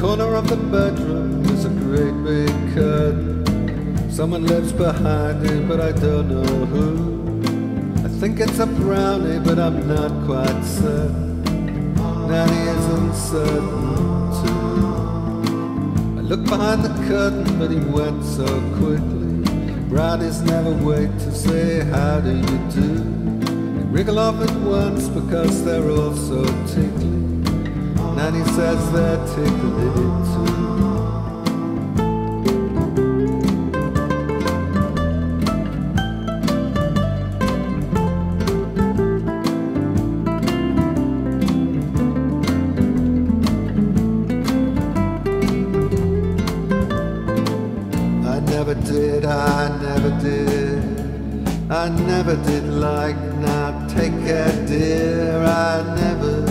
corner of the bedroom is a great big curtain. Someone lives behind it, but I don't know who. I think it's a brownie, but I'm not quite certain. Nanny is uncertain too. I look behind the curtain, but he went so quickly. Brownies never wait to say, How do you do? They wriggle off at once because they're all so tickly. Nanny says they're tickly too. I never did, I never did. I never did like now. Take care, dear. I never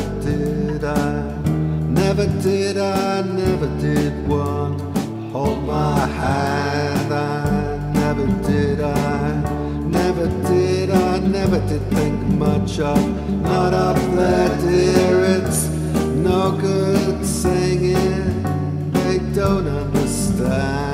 did, I never did to hold my hand. I never did, I never did, I never did think much of. Not up there, dear. It's no good saying. They don't understand.